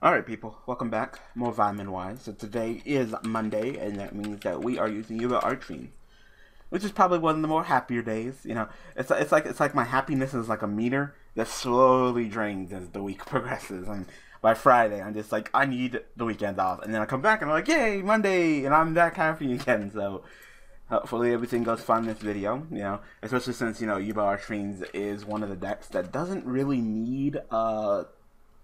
Alright people, welcome back. More Vitamin Y's. So today is Monday, and that means that we are using Yubel Archery. Which is probably one of the more happier days. You know, it's, it's like it's like my happiness is like a meter that slowly drains as the week progresses. And by Friday, I'm just like, I need the weekend off. And then I come back and I'm like, yay, Monday! And I'm that happy again. So hopefully everything goes fine in this video. You know, especially since, you know, Yubel Archery is one of the decks that doesn't really need, uh,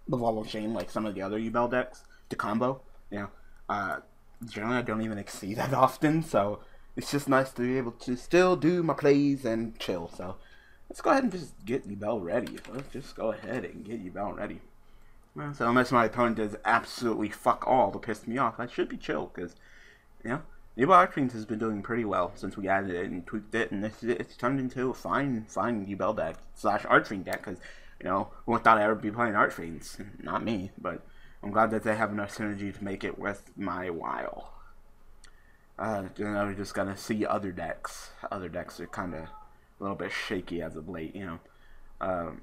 the Wall Chain like some of the other Yubel decks to combo. You know, uh, generally I don't even exceed that often, so it's just nice to be able to still do my plays and chill. So let's go ahead and just get Yubel ready. Let's just go ahead and get Yubel ready. So unless my opponent does absolutely fuck all to piss me off, I should be chill because, you know, Yubel Archery has been doing pretty well since we added it and tweaked it, and it's, it's turned into a fine, fine Yubel deck slash Archery deck because you know, who thought I'd ever be playing Archfiends? Not me, but I'm glad that they have enough synergy to make it worth my while. Uh, you know, just gonna see other decks. Other decks are kind of a little bit shaky as of late, you know. Um,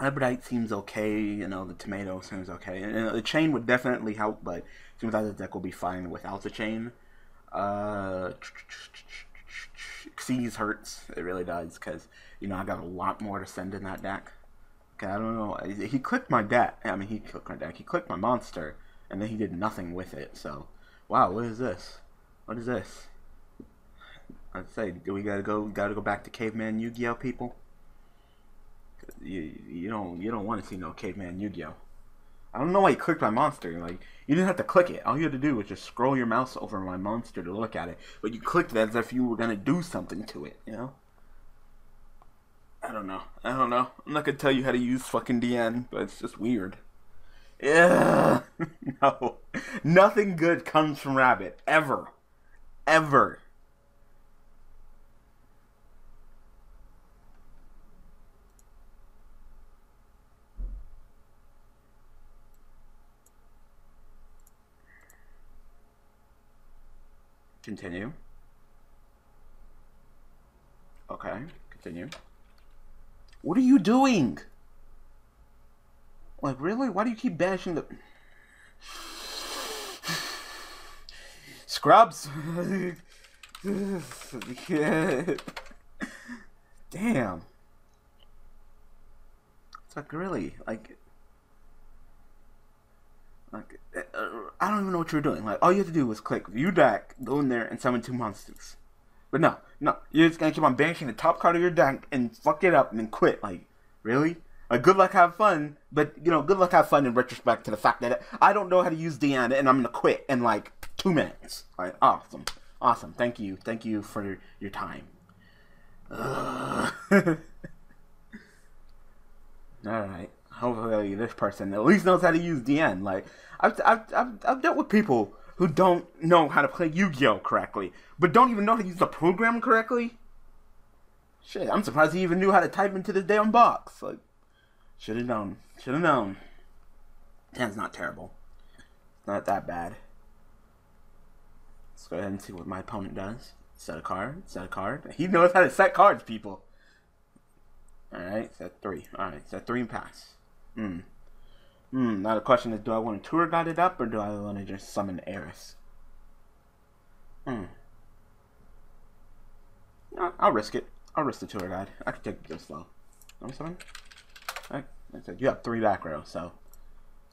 Ebonite seems okay, you know, the tomato seems okay. And, and, the chain would definitely help, but seems like the deck will be fine without the chain. Uh, Xyz hurts, it really does, because, you know, I got a lot more to send in that deck. Okay, I don't know. He clicked my deck. I mean, he clicked my deck. He clicked my monster, and then he did nothing with it. So, wow, what is this? What is this? I'd say, do we gotta go? Gotta go back to caveman Yu-Gi-Oh, people? You you don't you don't want to see no caveman Yu-Gi-Oh. I don't know why you clicked my monster. Like you didn't have to click it. All you had to do was just scroll your mouse over my monster to look at it. But you clicked it as if you were gonna do something to it. You know. I don't know. I don't know. I'm not gonna tell you how to use fucking DN, but it's just weird. Yeah. no. Nothing good comes from Rabbit. Ever. Ever. Continue. Okay, continue. What are you doing? Like, really? Why do you keep bashing the... Scrubs! Damn. It's like, really? Like... Like, uh, I don't even know what you're doing. Like, all you have to do is click view deck, go in there, and summon two monsters. But no, no, you're just gonna keep on banishing the top card of your deck and fuck it up and then quit. Like, really? Like, good luck, have fun. But you know, good luck, have fun in retrospect to the fact that I don't know how to use DN and I'm gonna quit in like two minutes. Like, awesome, awesome. Thank you, thank you for your time. All right. Hopefully, this person at least knows how to use DN. Like, I've, I've, I've, I've dealt with people who don't know how to play Yu-Gi-Oh correctly, but don't even know how to use the program correctly. Shit, I'm surprised he even knew how to type into this damn box. Like, should have known. Should have known. Ten's not terrible. Not that bad. Let's go ahead and see what my opponent does. Set a card. Set a card. He knows how to set cards, people. Alright, set three. Alright, set three and pass. Hmm. Hmm, now the question is, do I want to tour guide it up, or do I want to just summon Eress? Hmm. I'll, I'll risk it. I'll risk the tour guide. I can take it slow. Number seven? Alright, like I you have three back rows, so...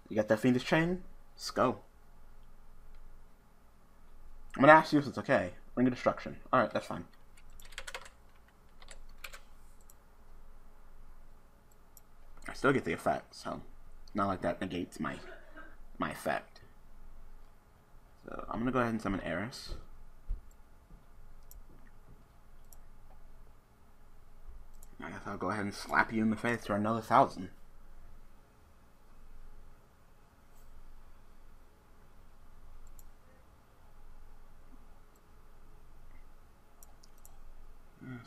You got that Fiendish Chain? Let's go. I'm gonna ask you if it's okay. Ring of Destruction. Alright, that's fine. I still get the effect, so... Not like that negates my my effect. So I'm gonna go ahead and summon Eress. I guess I'll go ahead and slap you in the face for another thousand.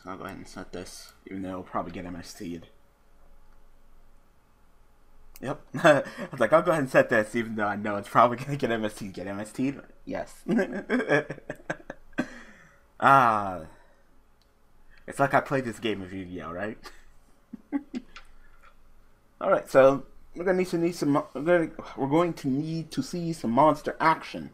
So I'll go ahead and set this, even though it'll probably get MST'd. Yep. I was like, I'll go ahead and set this, even though I know it's probably going to get MST. Get MST? Yes. ah. It's like I played this game of Yu-Gi-Oh, right? Alright, so we're gonna need to need some. We're gonna we're going to need to see some monster action.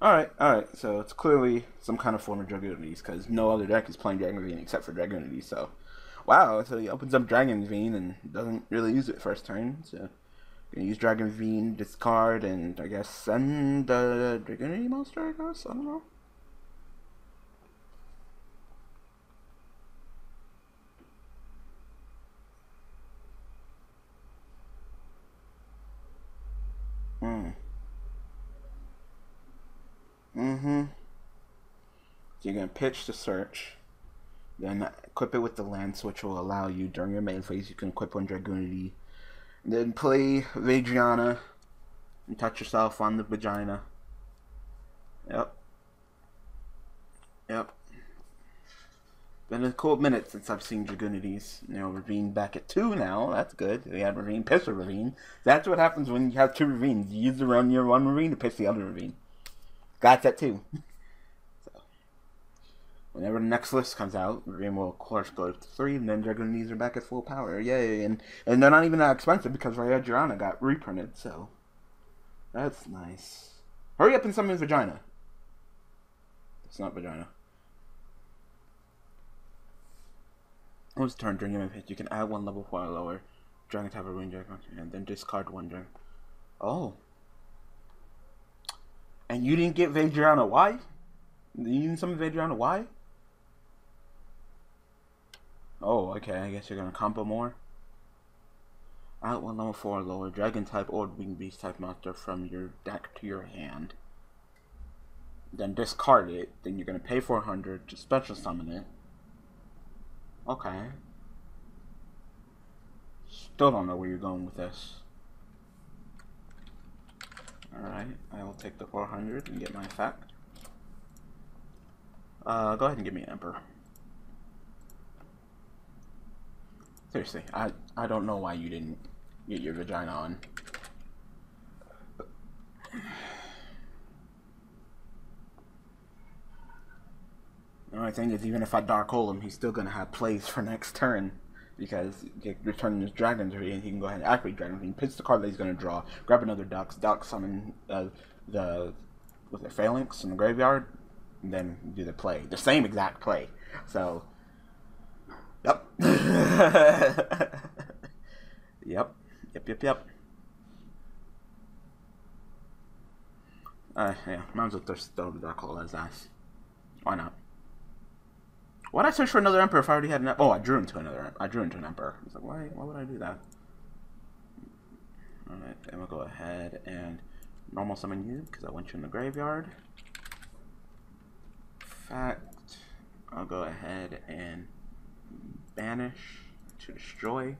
All right, all right. So it's clearly some kind of form of Dragunities because no other deck is playing Dragon Ravine except for Dragunities. So, wow. So he opens up Dragon Ravine and doesn't really use it first turn. So gonna use Dragon Ravine, discard, and I guess send the Dragunity monster. I guess I don't know. Mm-hmm. So you're to pitch the search, then equip it with the lance, which will allow you, during your main phase, you can equip one Dragunity. Then play Vajrayana and touch yourself on the vagina. Yep. Yep. Been a cool minute since I've seen Dragunities. You know, Ravine back at two now. That's good. We had Ravine, piss a Ravine. That's what happens when you have two Ravines. You use the run your one Ravine to piss the other Ravine. Got that too. Whenever the next list comes out, Ravine will of course go to three, and then Dragunities are back at full power. Yay! And and they're not even that expensive because Raya Girana got reprinted. So that's nice. Hurry up and summon Vagina. It's not Vagina. On his turn, during your you can add one level 4 or lower dragon type of ranger and then discard one dragon. Oh. And you didn't get Vajrayana why? You didn't summon Vajrayana why? Oh, okay, I guess you're gonna combo more. Add one level 4 lower dragon type or wing beast type monster from your deck to your hand. Then discard it, then you're gonna pay 400 to special summon it. Okay. Still don't know where you're going with this. Alright, I will take the 400 and get my effect. Uh, go ahead and give me an Emperor. Seriously, I, I don't know why you didn't get your vagina on. The only thing is, even if I Dark Hole him, he's still going to have plays for next turn. Because returning his Dragon and he can go ahead and activate Dragon He pitch the card that he's going to draw, grab another Dux, Dux summon uh, the with the Phalanx in the graveyard, and then do the play. The same exact play. So, yep. yep. Yep, yep. Uh, yeah, might as well just throw the Dark Hole as ass. Why not? Why'd I search for another emperor if I already had an? Oh, I drew into another. I drew into an emperor. I was like, why? Why would I do that? All right, I'm gonna go ahead and normal summon you because I want you in the graveyard. Fact, I'll go ahead and banish to destroy.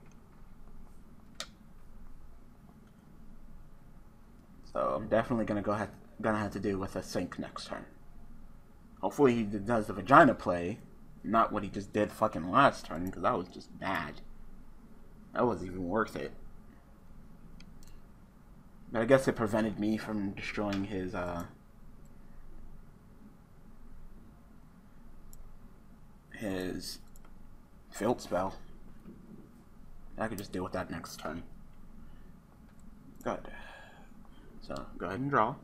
So I'm definitely gonna go ahead, gonna have to do with a sink next turn. Hopefully he does the vagina play not what he just did fucking last turn, because that was just bad. That wasn't even worth it. But I guess it prevented me from destroying his, uh... His... Field spell. I could just deal with that next turn. Good. So, go ahead and draw.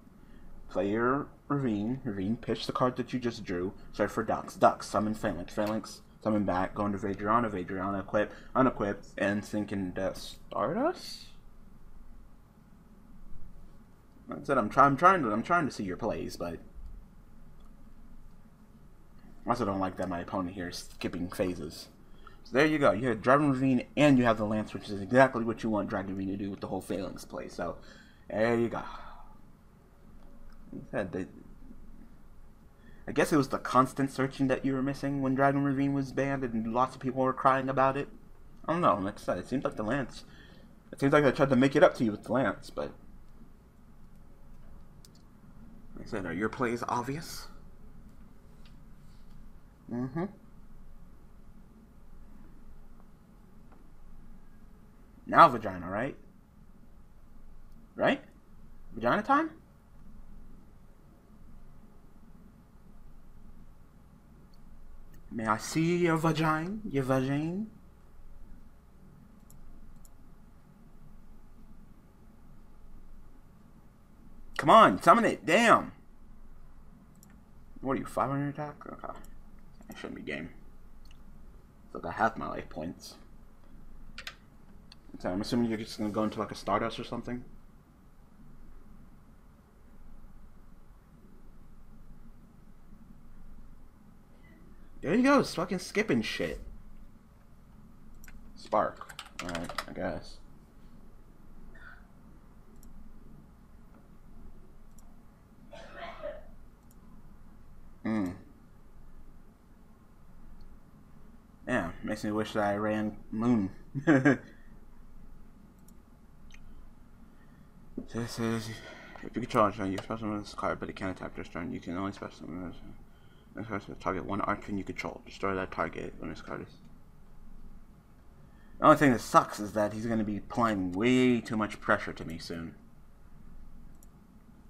Play your Ravine. Ravine, pitch the card that you just drew. Search for Dux. Dux, summon Phalanx. Phalanx, summon back. Go into Vajrayana. Vajrayana, equip. Unequip. And sink into Stardust? Like I said, I'm, try I'm trying to I'm trying to see your plays, but I also don't like that my opponent here is skipping phases. So there you go. You have Dragon Ravine and you have the Lance, which is exactly what you want Dragon Ravine to do with the whole Phalanx play. So there you go. I guess it was the constant searching that you were missing when Dragon Ravine was banned and lots of people were crying about it. I don't know, like I said, it seems like the Lance. It seems like they tried to make it up to you with the Lance, but. Like I said, are your plays obvious? Mm hmm. Now vagina, right? Right? Vagina time? May I see your vagina? Your vagina? Come on, summon it. Damn. What are you, 500 attack? Okay. That shouldn't be game. Still got half my life points. So I'm assuming you're just gonna go into like a Stardust or something? There you go, it's fucking skipping shit. Spark. Alright, I guess. Hmm. Yeah, makes me wish that I ran Moon. this is if you control turn, you special summon this card, but it can't attack this turn. You can only special summon this. This target one Archfiend you control. Destroy that target when this card is. The only thing that sucks is that he's going to be applying way too much pressure to me soon.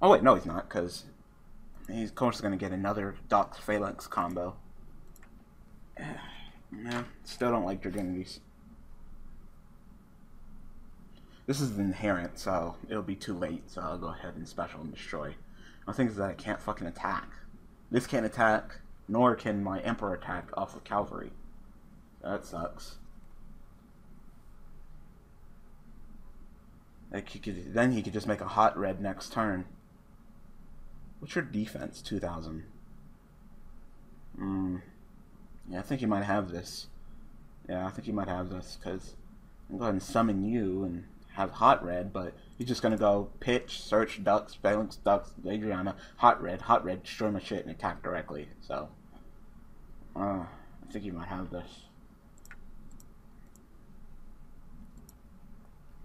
Oh wait, no he's not, because he's of course going to get another Doc Phalanx combo. Yeah, still don't like Dragunities. This is inherent, so it'll be too late, so I'll go ahead and special and destroy. The thing is that I can't fucking attack. This can't attack, nor can my Emperor attack off of Cavalry. That sucks. Like he could, then he could just make a hot red next turn. What's your defense? 2,000. Hmm. Yeah, I think you might have this. Yeah, I think you might have this, because I'm going to summon you and have hot red, but he's just to go pitch, search, Dux, phalanx, ducks, Adriana, hot red, hot red, destroy my shit, and attack directly. So, uh, I think you might have this.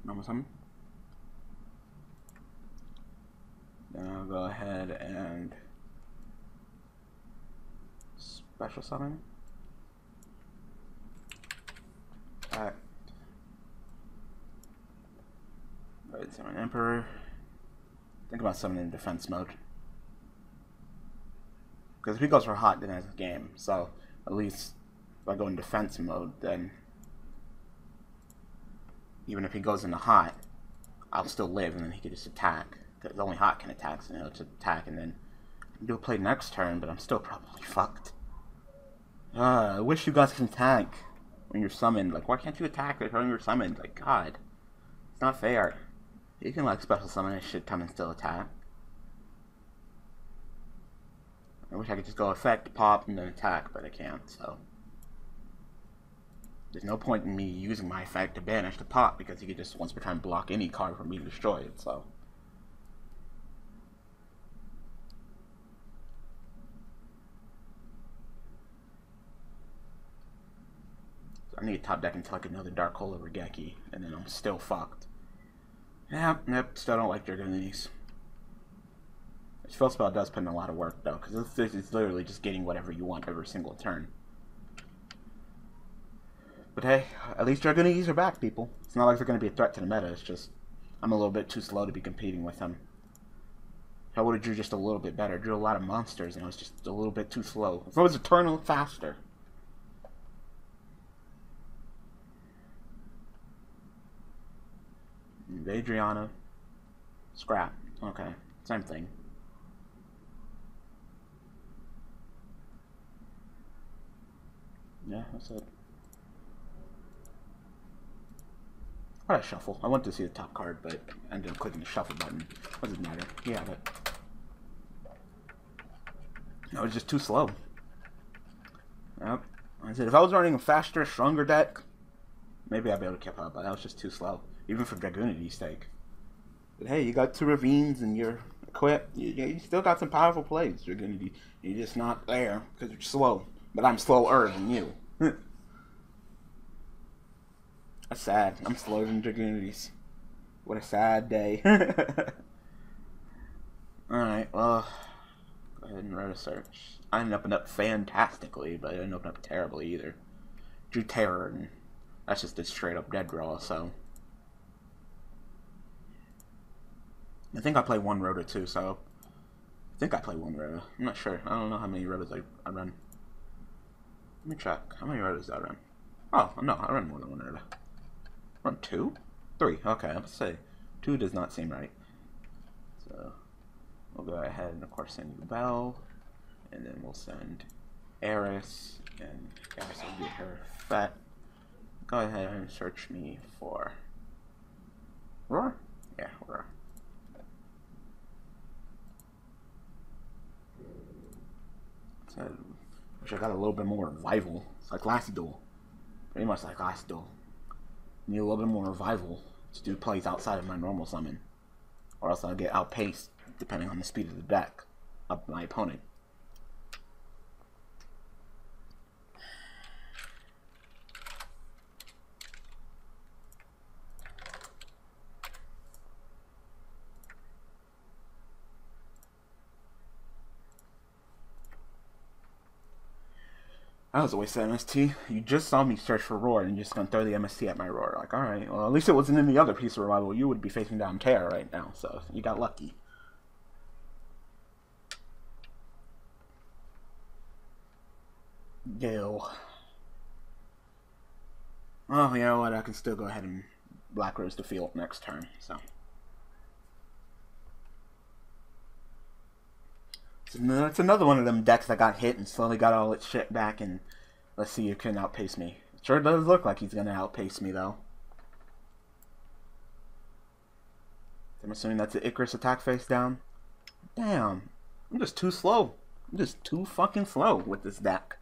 Normal summon? Then I'll go ahead and special summon. Alright. Alright, summon Emperor. Think about summoning in defense mode. Because if he goes for hot, then it's a game. So, at least if I go in defense mode, then even if he goes into hot, I'll still live, and then he can just attack. Because only hot can attack, so know, to attack, and then do a play next turn, but I'm still probably fucked. Uh, I wish you guys can attack when you're summoned. Like, why can't you attack when you're summoned? Like, God. It's not fair. You can, like, special summon a shit ton and still attack. I wish I could just go effect, pop, and then attack, but I can't, so. There's no point in me using my effect to banish the pop, because he could just once per time block any card from me to destroy it, so. I need to top deck into like another Dark Hole Raigeki, and then I'm still fucked. Yeah, yep, still don't like Dragunities. Spell Spell does put in a lot of work, though, because it's, literally just getting whatever you want every single turn. But hey, at least Dragunities are back, people. It's not like they're going to be a threat to the meta, it's just I'm a little bit too slow to be competing with them. I would have drew just a little bit better. I drew a lot of monsters, and I was just a little bit too slow. If I was a turn faster, Adriana. Scrap. Okay. Same thing. Yeah, that's it. Alright, shuffle. I wanted to see the top card, but I ended up clicking the shuffle button. What does it matter? Yeah, but No, it's just too slow. Yep. I said if I was running a faster, stronger deck, maybe I'd be able to keep up, but that was just too slow even for Dragunity's sake. But hey, you got two ravines and you're equipped. You, you still got some powerful plays. Dragunity. You're just not there because you're slow. But I'm slower than you. That's sad. I'm slower than Dragunities. What a sad day. Alright, well, go ahead and write a search. I didn't open up fantastically, but I didn't open up terribly either. Drew Terror, and that's just a straight up dead draw, so. I think I play one rota too, so I think I play one rota. I'm not sure. I don't know how many rotas I, I run. Let me check. How many rotas do I run? Oh, no, I run more than one rota. Run two? Three. Okay, I was say two does not seem right. So We'll go ahead and of course send Yubel, and then we'll send Eress, and Eress will get her Fett. Go ahead and search me for Roar? Yeah, Roar. So, wish I got a little bit more revival. It's like last duel. Pretty much like last duel. Need a little bit more revival to do plays outside of my normal summon. Or else I'll get outpaced depending on the speed of the deck of my opponent. That was a waste MST. You just saw me search for Roar and you're just gonna throw the MST at my Roar. Like, alright, well, at least it wasn't in the other piece of revival. You would be facing down Terra right now, so you got lucky. Gale. Oh, you know what? I can still go ahead and Black Rose the field next turn, so. It's another one of them decks that got hit and slowly got all its shit back, and let's see who can outpace me. It sure does look like he's going to outpace me, though. I'm assuming that's the Icarus attack face down. Damn. I'm just too slow. I'm just too fucking slow with this deck.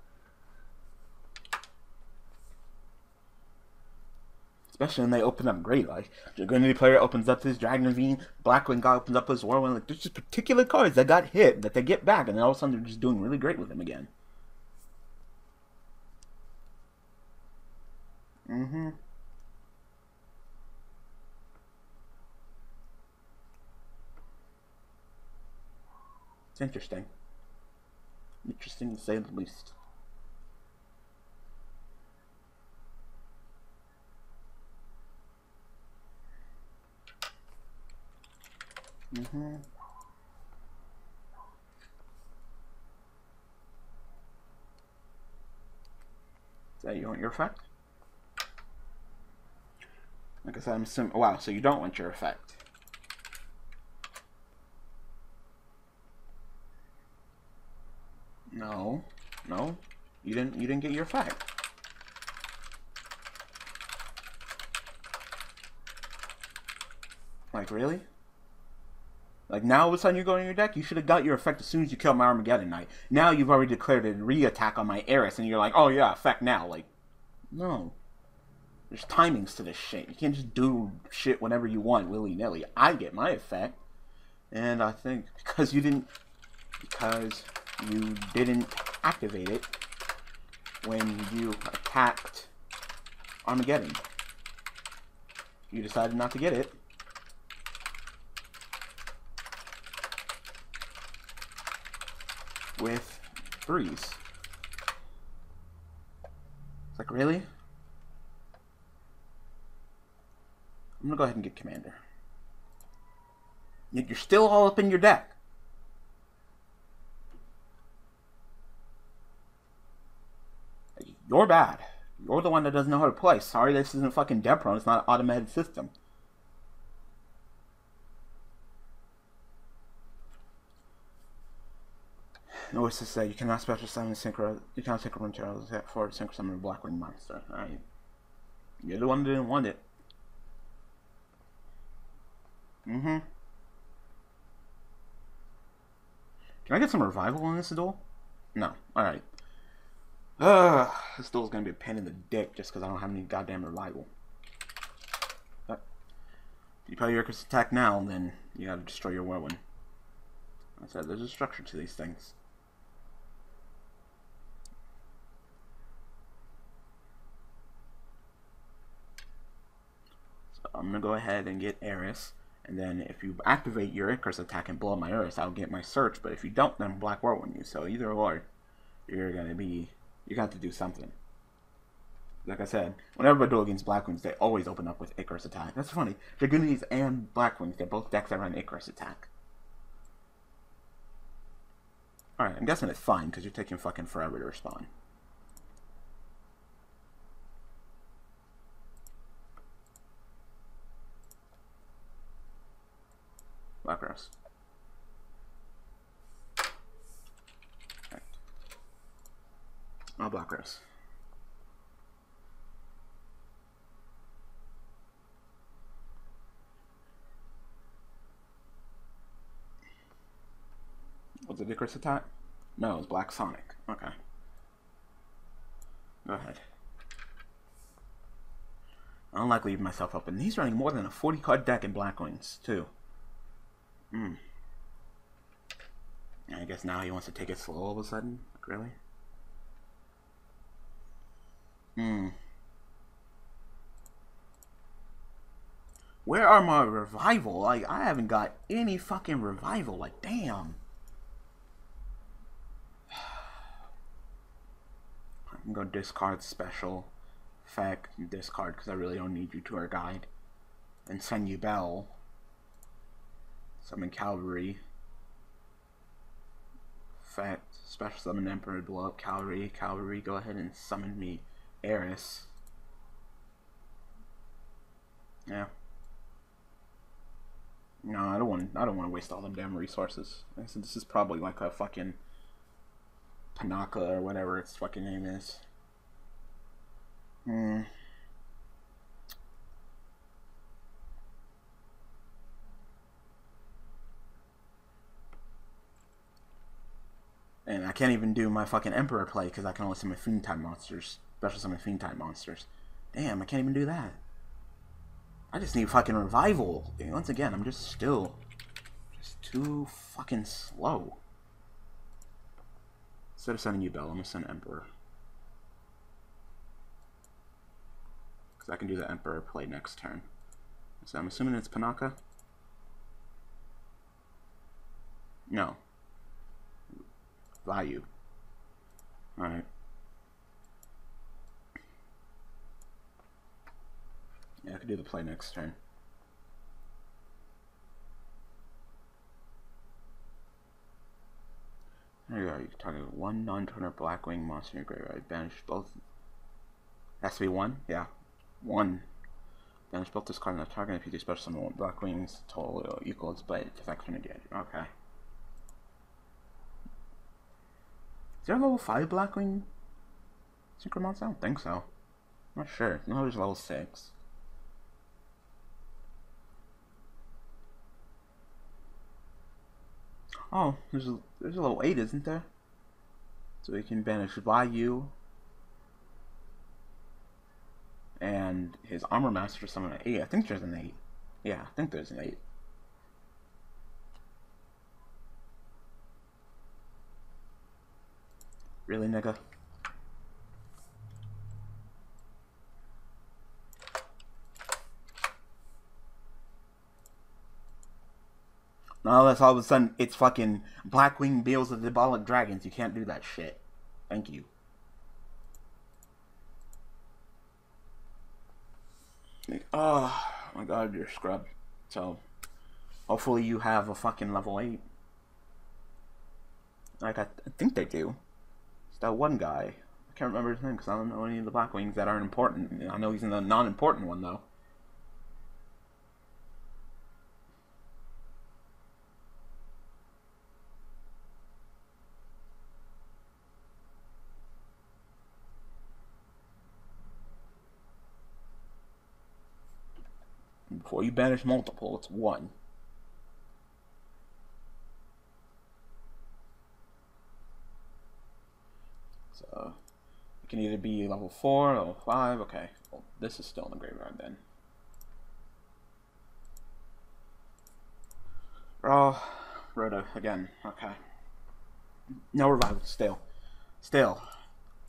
Especially when they open up great. Like, Dragunity player opens up his Dragon Ravine, Blackwing guy opens up his Whirlwind. Like, there's just particular cards that got hit that they get back, and then all of a sudden they're just doing really great with them again. Mm-hmm. It's interesting. Interesting to say the least. Mm-hmm. Is that you want your effect? Like I said, I'm assuming. Wow, so you don't want your effect. No, no, you didn't. You didn't get your effect. Like really? Like now, all of a sudden, you go in your deck. You should have got your effect as soon as you killed my Armageddon Knight. Now you've already declared a re-attack on my Eress, and you're like, oh yeah, effect now. Like, no. There's timings to this shit. You can't just do shit whenever you want, willy nilly. I get my effect, and I think because you didn't, because you didn't activate it when you attacked Armageddon. You decided not to get it. With threes. It's like, really? I'm gonna go ahead and get Commander. Yet you're still all up in your deck. You're bad. You're the one that doesn't know how to play. Sorry, this isn't fucking DevPro. It's not an automated system. Notice to say you cannot special summon synchro. You cannot synchro materials for synchro summon Blackwing monster. Alright. You're the one that didn't want it. Mm-hmm. Can I get some revival on this duel? No. Alright. Ugh. This duel's gonna be a pain in the dick just because I don't have any goddamn revival. But if you play your attack now, then you gotta destroy your whirlwind. I said there's a structure to these things. I'm gonna go ahead and get Eress. And then if you activate your Icarus attack and blow up my Eress, I'll get my search. But if you don't, then Black War win you. So either or, you're gonna be you got to do something. Like I said, whenever I do against Blackwings, they always open up with Icarus attack. That's funny. Dragunities and Blackwings, they're both decks that run Icarus attack. Alright, I'm guessing it's fine because you're taking fucking forever to respond. Black Rose. Oh, Black Rose. Was it Icarus attack? No, it was Black Sonic. Okay. Go ahead. I don't like leaving myself open. He's running more than a 40 card deck in Black Wings, too. Hmm. I guess now he wants to take it slow all of a sudden? Really? Hmm. Where are my revival? Like, I haven't got any fucking revival. Like, damn. I'm gonna discard special effect discard because I really don't need you to our guide. And send Yubel. Summon Cavalry. Effect. Special summon Emperor blow up Cavalry. Cavalry go ahead and summon me Eress. Yeah. No, I don't want. I don't want to waste all them damn resources. I said This is probably like a fucking Panaka or whatever its fucking name is. Hmm. And I can't even do my fucking Emperor play because I can only see my Fiend Time monsters. Special summon Fiend type monsters. Damn, I can't even do that. I just need fucking revival. Once again, I'm just still just too fucking slow. Instead of sending Yubel, I'm gonna send Emperor. Because I can do the Emperor play next turn. So I'm assuming it's Panaka? No. Value. Alright. Yeah, I can do the play next turn. There you go. You're talking one non-Tuner Blackwing monster in your graveyard. Banish both. Has to be one? Yeah. One. Banish both this card and the target if you do special summon one Blackwings total equals but effect when again. Okay. Is there a level 5 Blackwing Synchro monster? I don't think so. I'm not sure. No, there's level 6. Oh, there's a, there's a level 8, isn't there? So we can banish Vayu and his armor master summon an 8. I think there's an 8. Yeah, I think there's an 8. Really, nigga? Now unless all of a sudden it's fucking Blackwing Beals of Diabolic Dragons. You can't do that shit. Thank you. Oh my god, you're scrub. So, hopefully you have a fucking level 8. Like, I, th I think they do. It's that one guy. I can't remember his name because I don't know any of the Blackwings that aren't important. I know he's in the non-important one, though. You banish multiple, it's one. So, it can either be level 4, level 5, okay. Well, this is still in the graveyard then. Oh, rota, again, okay. No revival, still. Still.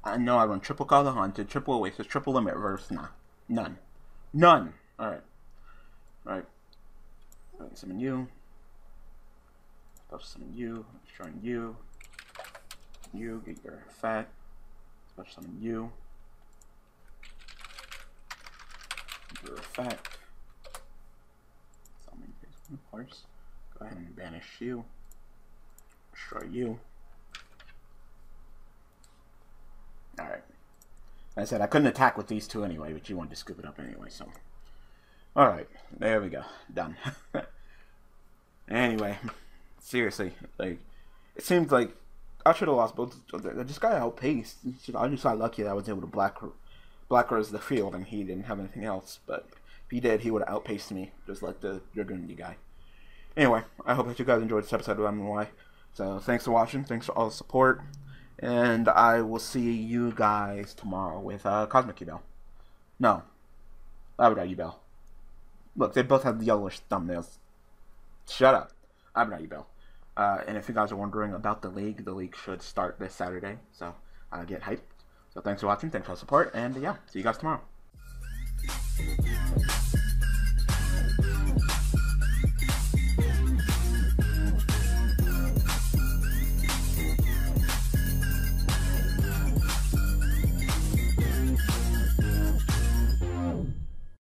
I know I run triple Call the haunted, triple oasis, triple limit reverse, nah. None. None. Alright. Right. Right, summon you. Special summon you. Destroying you. You, get your fat. Special summon you. Your effect. Summon of course. Go ahead and banish you. Destroy you. Alright. Like I said, I couldn't attack with these two anyway, but you wanted to scoop it up anyway, so. Alright, there we go. Done. anyway, seriously, like, it seems like I should have lost both. I just got outpaced. I just got lucky that I was able to black black res the field and he didn't have anything else. But if he did, he would have outpaced me, just like the Burgundy guy. Anyway, I hope that you guys enjoyed this episode of MNY. So thanks for watching. Thanks for all the support. And I will see you guys tomorrow with uh, Cosmic Bell. No. Abraham Bell. Look, they both have yellowish thumbnails. Shut up. Abraham Bell. Uh, and if you guys are wondering about the league, the league should start this Saturday. So uh, get hyped. So thanks for watching. Thanks for the support. And yeah, see you guys tomorrow.